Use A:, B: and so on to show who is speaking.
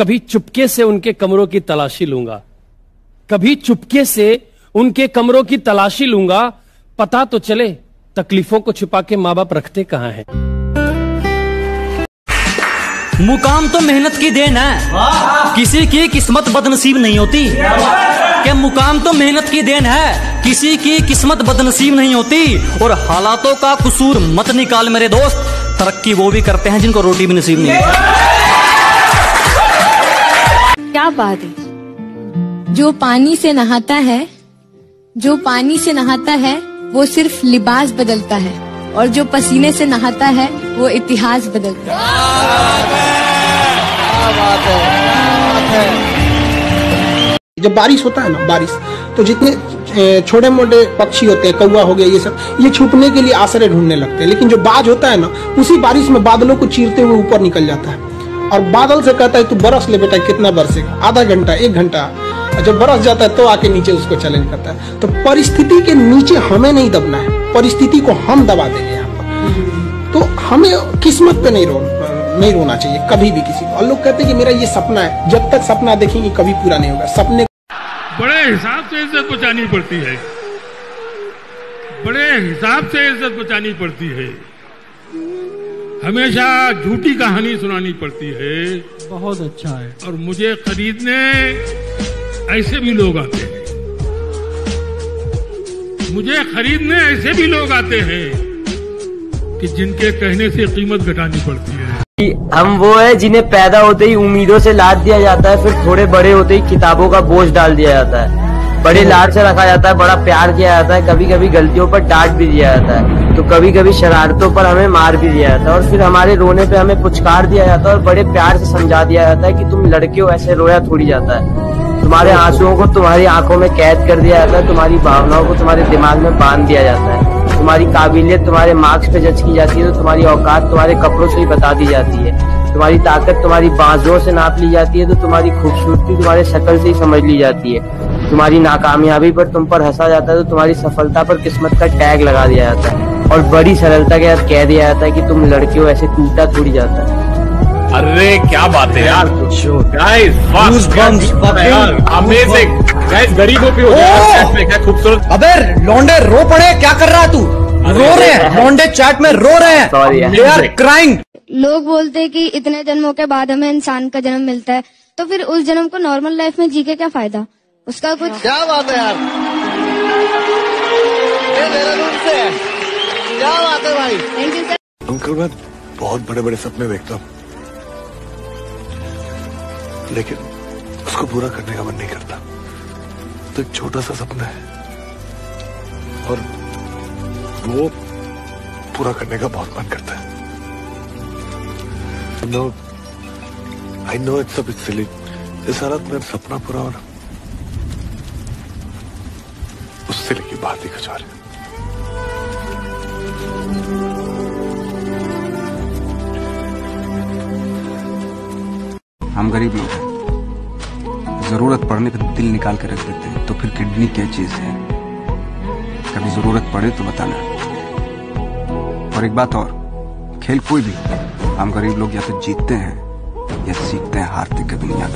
A: कभी चुपके से उनके कमरों की तलाशी लूँगा। कभी चुपके से उनके कमरों की तलाशी लूँगा। पता तो चले तकलीफों को छुपा के माँ बाप रखते कहाँ हैं।
B: मुकाम तो मेहनत की देन है। किसी की किस्मत बदनसीब नहीं होती। क्या मुकाम तो मेहनत की देन है? किसी की किस्मत बदनसीब नहीं होती। और हालातों का कसूर मत निकाल मेरे दोस्त। तरक्की वो भी करते हैं जिनको रोटी भी नसीब नहीं होती।
C: बात है। जो पानी से नहाता है, जो पानी से नहाता है, वो सिर्फ़ लिबास बदलता है। और जो पसीने से नहाता है, वो इतिहास बदलता है।
D: जब बारिश होता है ना, बारिश तो जितने छोटे मोटे पक्षी होते हैं कौआ हो गया, ये सब, ये छुपने के लिए आश्रय ढूँढने लगते हैं। लेकिन जो बाज होता है ना, उसी बारिश में बादलों को चीरते हुए ऊपर निकल जाता है। और बादल से कहता है, तू बरस ले बेटा, कितना बरसेगा? आधा घंटा, एक घंटा। जब बरस जाता है तो आके नीचे उसको चैलेंज करता है। तो परिस्थिति के नीचे हमें नहीं दबना है। परिस्थिति को हम दबा देंगे यहाँ पर। तो हमें किस्मत पे नहीं रो, नहीं रोना चाहिए, कभी भी किसी को। और लोग कहते हैं कि मेरा ये सपना है। जब तक सपना देखेंगे, कभी पूरा नहीं होगा। सपने
E: बड़े हिसाब से इज़्ज़त बचानी पड़ती है। बड़े हिसाब से इज़्ज़त बचानी पड़ती है। हमेशा झूठी कहानी सुनानी पड़ती है।
F: बहुत अच्छा है।
E: और मुझे खरीदने ऐसे भी लोग आते हैं। मुझे खरीदने ऐसे भी लोग आते हैं कि जिनके कहने से कीमत घटानी पड़ती है।
G: हम वो है जिन्हें पैदा होते ही उम्मीदों से लाद दिया जाता है फिर थोड़े बड़े होते ही किताबों का बोझ डाल दिया जाता है। बड़े लाड से रखा जाता है, बड़ा प्यार किया जाता है कभी कभी गलतियों पर डांट भी दिया जाता है तो कभी कभी शरारतों पर हमें मार भी दिया जाता है और फिर हमारे रोने पे हमें पुचकार दिया जाता है और बड़े प्यार से समझा दिया जाता है कि तुम लड़के हो, ऐसे रोया थोड़ी जाता है। तुम्हारे आंसुओं को तुम्हारी आँखों में कैद कर दिया जाता है, तुम्हारी भावनाओं को तुम्हारे दिमाग में बाँध दिया जाता है। तुम्हारी काबिलियत तुम्हारे मार्क्स पे जज की जाती है तो तुम्हारी औकात तुम्हारे कपड़ों से ही बता दी जाती है। तुम्हारी ताकत तुम्हारी बाजुओं से नाप ली जाती है तो तुम्हारी खूबसूरती तुम्हारे शक्ल से ही समझ ली जाती है। तुम्हारी नाकामयाबी पर तुम पर हंसा जाता है तो तुम्हारी सफलता पर किस्मत का टैग लगा दिया जाता है। और बड़ी सरलता के साथ कह दिया जाता है कि तुम लड़के हो ऐसे टूटा थोड़ी जाता है।
H: अरे क्या बात है यार। गाइस अमेजिंग गाइस गरीबों पे हो क्या खूबसूरत।
F: अबे लौंडे रो पड़े क्या कर रहा तू? रो रहे हैं लौंडे चैट में रो रहे हैं। दे आर क्राइंग
C: लोग बोलते हैं कि इतने जन्मों के बाद हमें इंसान का जन्म मिलता है तो फिर उस जन्म को नॉर्मल लाइफ में जी के क्या फ़ायदा? उसका कुछ
F: क्या बात है यार? देहरादून से क्या बात है भाई?
C: थैंक यू सर
I: अंकल मैं बहुत बड़े बड़े सपने देखता हूँ। लेकिन उसको पूरा करने का मन नहीं करता। तो एक छोटा सा सपना है। और वो पूरा करने का बहुत मन करता है। No I know it's a bit silly इस हालत में सपना पूरा होना। उससे लेके बात ही कुछ और है।
J: हम गरीब लोग हैं। ज़रूरत पड़ने पर दिल निकाल के रख देते हैं तो फिर किडनी क्या चीज़ है? कभी ज़रूरत पड़े तो बताना। और एक बात और, खेल कोई भी, हम गरीब लोग या तो जीतते हैं, या सीखते हैं हारते कभी नहीं का